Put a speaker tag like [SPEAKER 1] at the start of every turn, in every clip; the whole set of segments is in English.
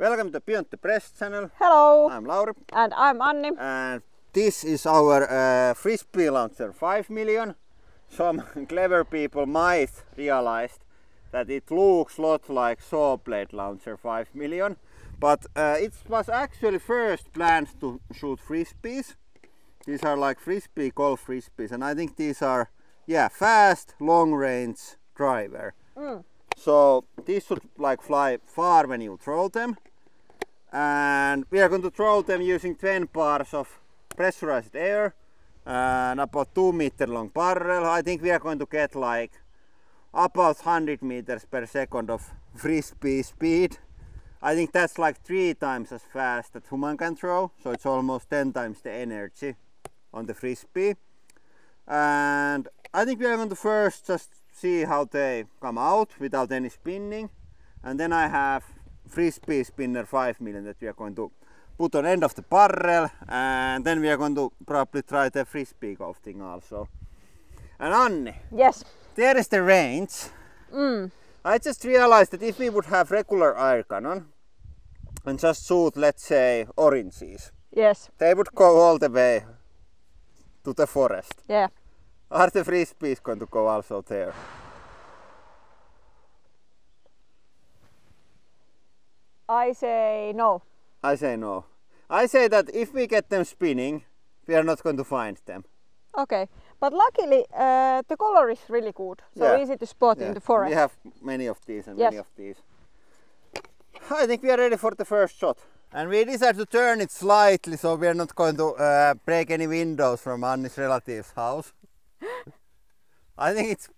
[SPEAKER 1] Welcome to Beyond the Press channel.
[SPEAKER 2] Hello,
[SPEAKER 1] I'm Lauri
[SPEAKER 2] and I'm Anni.
[SPEAKER 1] and this is our uh, frisbee launcher 5 million. Some clever people might realize that it looks a lot like saw blade launcher 5 million, but uh, it was actually first planned to shoot frisbees. These are like frisbee golf frisbees, and I think these are yeah fast long range driver. So these should like fly far when you throw them. And we are going to throw them using 10 bars of pressurized air and about 2 meter long barrel. I think we are going to get like about 100 meters per second of frisbee speed. I think that's like three times as fast that human can throw, so it's almost 10 times the energy on the frisbee. And I think we are going to first just see how they come out without any spinning. And then I have frisbee spinner 5 million that we are going to put on end of the barrel and then we are going to probably try the frisbee golf thing also. And Anni,
[SPEAKER 2] Yes.
[SPEAKER 1] there is the range.
[SPEAKER 2] Mm.
[SPEAKER 1] I just realized that if we would have regular air cannon and just shoot, let's say, oranges,
[SPEAKER 2] Yes.
[SPEAKER 1] they would go all the way to the forest.
[SPEAKER 2] Yeah.
[SPEAKER 1] Are the frisbees going to go also there?
[SPEAKER 2] I say no.
[SPEAKER 1] I say no. I say that if we get them spinning, we are not going to find them.
[SPEAKER 2] Okay. But luckily, uh, the color is really good. So
[SPEAKER 1] Yeah.
[SPEAKER 2] easy to spot
[SPEAKER 1] Yeah,
[SPEAKER 2] in the forest.
[SPEAKER 1] We have many of these and
[SPEAKER 2] Yes.
[SPEAKER 1] many of these. I think we are ready for the first shot. And we decided to turn it slightly so we are not going to uh, break any windows from Anni's relative's house. I think it's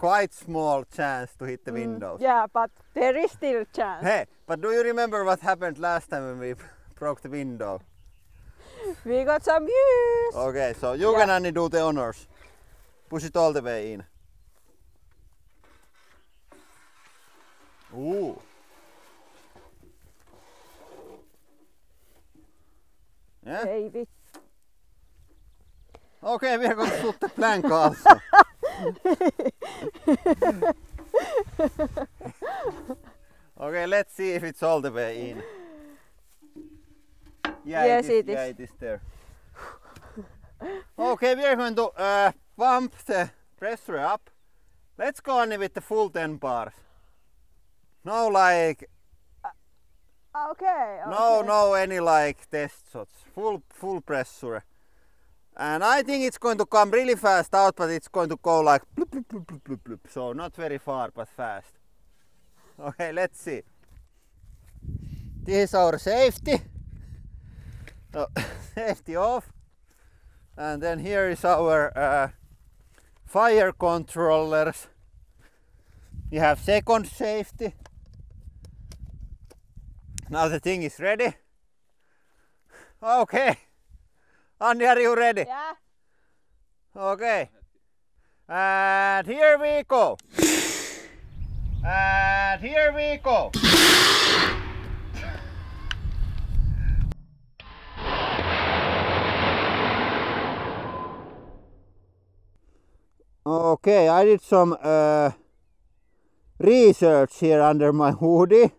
[SPEAKER 1] quite small chance to hit the windows.
[SPEAKER 2] Mm, Yeah, but there is still chance.
[SPEAKER 1] Hey, but do you remember what happened last time when we broke the window?
[SPEAKER 2] We got some views.
[SPEAKER 1] Okay, so you
[SPEAKER 2] Yeah.
[SPEAKER 1] can Anni do the honors. Push it all the way in. Ooh. Yeah?
[SPEAKER 2] Vitsi.
[SPEAKER 1] Okay, we are going to shoot the plank also. okay, let's see if it's all the way in. Yeah,
[SPEAKER 2] Yes,
[SPEAKER 1] it is.
[SPEAKER 2] it is.
[SPEAKER 1] Yeah, it is there. okay, we are going to uh, pump the pressure up. Let's go on with the full 10 bars. No like,
[SPEAKER 2] Okay.
[SPEAKER 1] no, no any like test shots. Full, full pressure. And I think it's going to come really fast out, but it's going to go like bloop, bloop, bloop, bloop, bloop, bloop. So not very far, but fast. Okay, let's see. This is our safety. So, safety off. And then here is our uh, fire controllers. We have second safety. Now the thing is ready. Okay. Anni, are you ready?
[SPEAKER 2] Yeah.
[SPEAKER 1] Okay. And here we go. And here we go. Okay, I did some uh, research here under my hoodie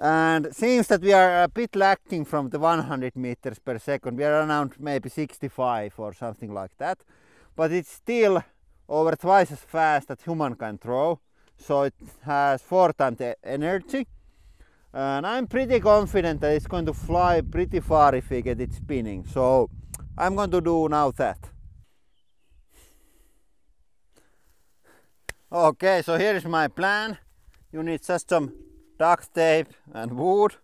[SPEAKER 1] and seems that we are a bit lacking from the 100 meters per second. We are around maybe 65 or something like that, but it's still over twice as fast as human can throw, so it has four times the energy. And I'm pretty confident that it's going to fly pretty far if we get it spinning. So I'm going to do now that. Okay, so here is my plan. You need just some duct tape and wood.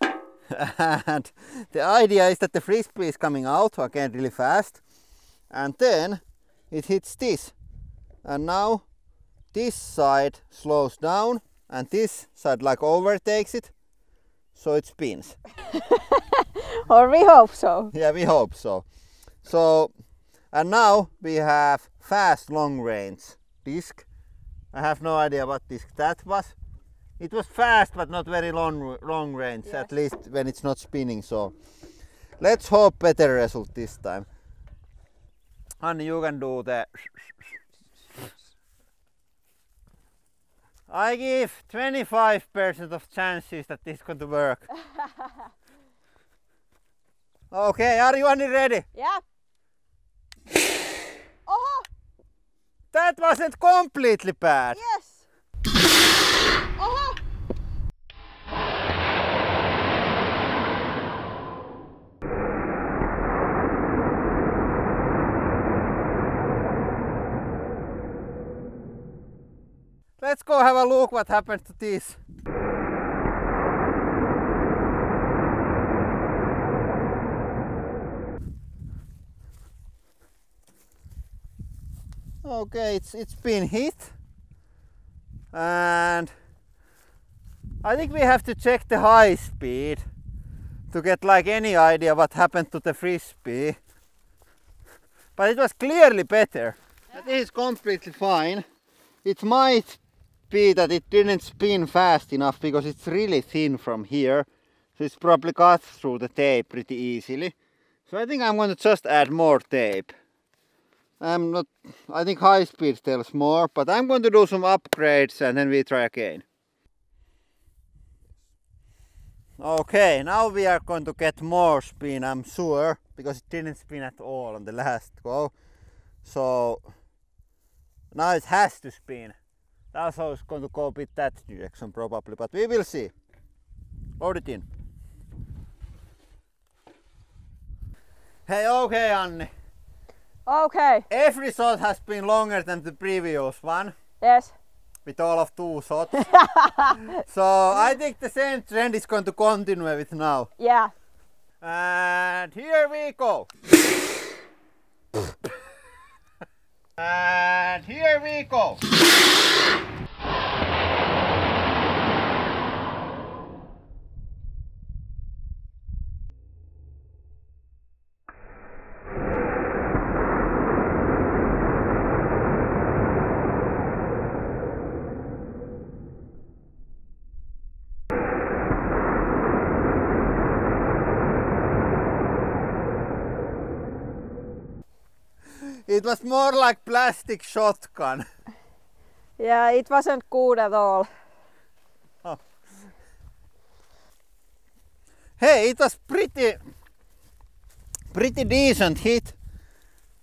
[SPEAKER 1] and the idea is that the frisbee is coming out again really fast. And then it hits this. And now this side slows down and this side like overtakes it. So it spins.
[SPEAKER 2] Or we hope so.
[SPEAKER 1] Yeah, we hope so. So, and now we have fast long range disc. I have no idea what disc that was. It was fast but not very long, long range,
[SPEAKER 2] Yes.
[SPEAKER 1] at least when it's not spinning. So, let's hope better result this time. Anni, you can do the. I give 25% of chances that this is going to work. okay, are you ready?
[SPEAKER 2] Yeah. Oho,
[SPEAKER 1] That wasn't completely bad.
[SPEAKER 2] yes.
[SPEAKER 1] Let's go have a look what happened to this. Okay, it's it's been hit. And I think we have to check the high speed to get like any idea what happened to the frisbee. But it was clearly better. This is completely fine. It might be that it didn't spin fast enough because it's really thin from here. So it's probably cut through the tape pretty easily. So I think I'm going to just add more tape. I'm not, I think high speed tells more, but I'm going to do some upgrades and then we try again. Okay, now we are going to get more spin, I'm sure, because it didn't spin at all on the last go. So now it has to spin. That's how it's going to go bit that direction probably, but we will see. Load it in. Hey, okay, Anni.
[SPEAKER 2] Okay,
[SPEAKER 1] Every shot has been longer than the previous one,
[SPEAKER 2] yes.
[SPEAKER 1] with all of two shots. so I think the same trend is going to continue with now.
[SPEAKER 2] Yeah.
[SPEAKER 1] And here we go. And here we go. It was more like plastic shotgun.
[SPEAKER 2] Yeah, it wasn't good at all.
[SPEAKER 1] Hey, it was pretty, pretty decent hit.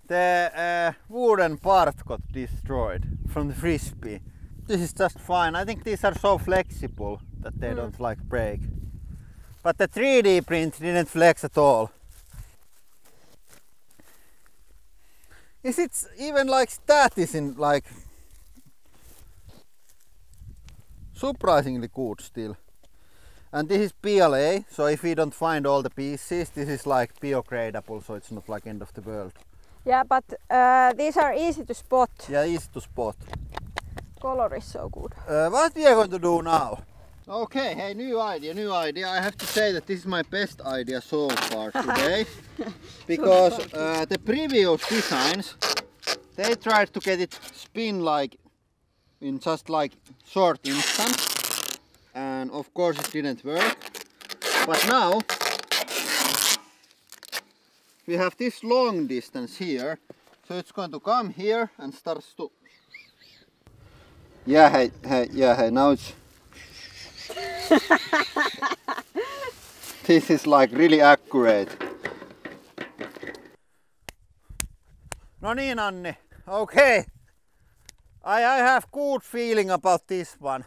[SPEAKER 1] The uh, wooden part got destroyed from the frisbee. This is just fine. I think these are so flexible that they don't like break. But the 3D print didn't flex at all. Is it even like status in like surprisingly good still? And this is PLA, so if we don't find all the pieces, this is like biodegradable, so it's not like end of the world.
[SPEAKER 2] Yeah, but uh, these are easy to spot.
[SPEAKER 1] Yeah, easy to spot.
[SPEAKER 2] Color is so good.
[SPEAKER 1] Uh, what we are going to do now? Okay, hey, new idea, new idea. I have to say that this is my best idea so far today, because uh, the previous designs, they tried to get it spin like in just like short instant, and of course it didn't work. But now we have this long distance here, so it's going to come here and starts to. Yeah, hey, hey, yeah, hey, now it's. this is like really accurate. No niin Anni, okay. I, I have good feeling about this one.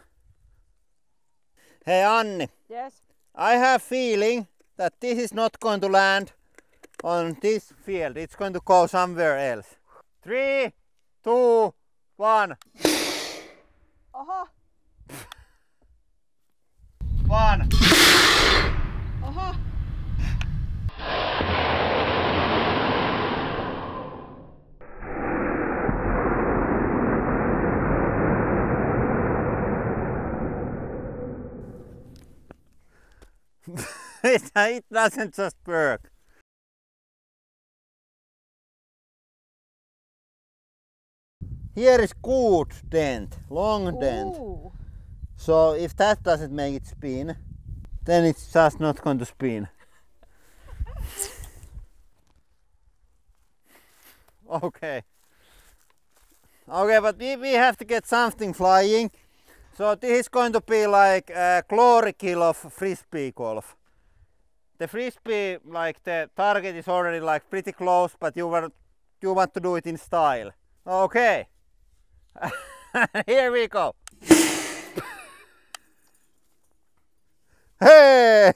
[SPEAKER 1] Hey Anni,
[SPEAKER 2] Yes.
[SPEAKER 1] I have feeling that this is not going to land on this field. It's going to go somewhere else. Three, two, one,
[SPEAKER 2] Oho.
[SPEAKER 1] one.
[SPEAKER 2] Oho.
[SPEAKER 1] it, it doesn't just work. Here is good dent, long dent.
[SPEAKER 2] Ooh.
[SPEAKER 1] So if that doesn't make it spin, then it's just not going to spin. okay. Okay, but we, we have to get something flying. So this is going to be like a glory kill of frisbee golf. The frisbee, like the target is already like pretty close, but you were you want to do it in style. Okay. Here we go. Hey!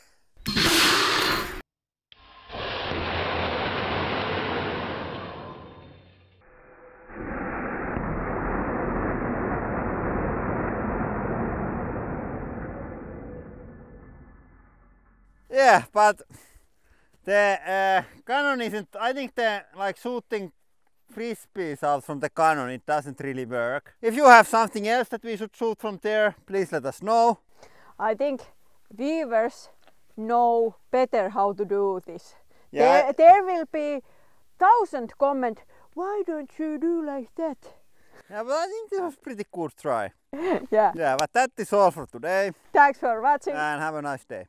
[SPEAKER 1] Yeah, but the uh, cannon isn't. I think the like shooting frisbees out from the cannon, it doesn't really work. If you have something else that we should shoot from there, please let us know.
[SPEAKER 2] I think viewers know better how to do this.
[SPEAKER 1] Yeah.
[SPEAKER 2] There, there will be thousand comment. Why don't you do like that?
[SPEAKER 1] Yeah, but I think this was pretty good try.
[SPEAKER 2] yeah.
[SPEAKER 1] Yeah, but that is all for today
[SPEAKER 2] Thanks for watching.
[SPEAKER 1] and have a nice day.